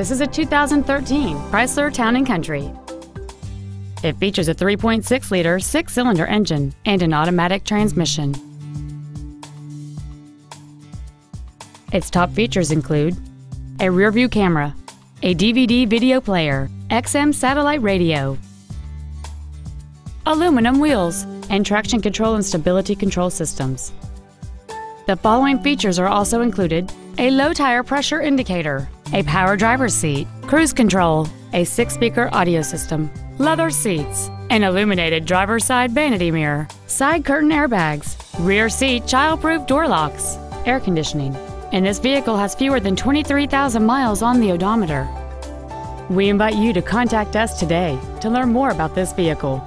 This is a 2013 Chrysler Town & Country. It features a 3.6-liter six-cylinder engine and an automatic transmission. Its top features include a rear-view camera, a DVD video player, XM satellite radio, aluminum wheels, and traction control and stability control systems. The following features are also included a low tire pressure indicator, a power driver's seat, cruise control, a six speaker audio system, leather seats, an illuminated driver's side vanity mirror, side curtain airbags, rear seat child-proof door locks, air conditioning, and this vehicle has fewer than 23,000 miles on the odometer. We invite you to contact us today to learn more about this vehicle.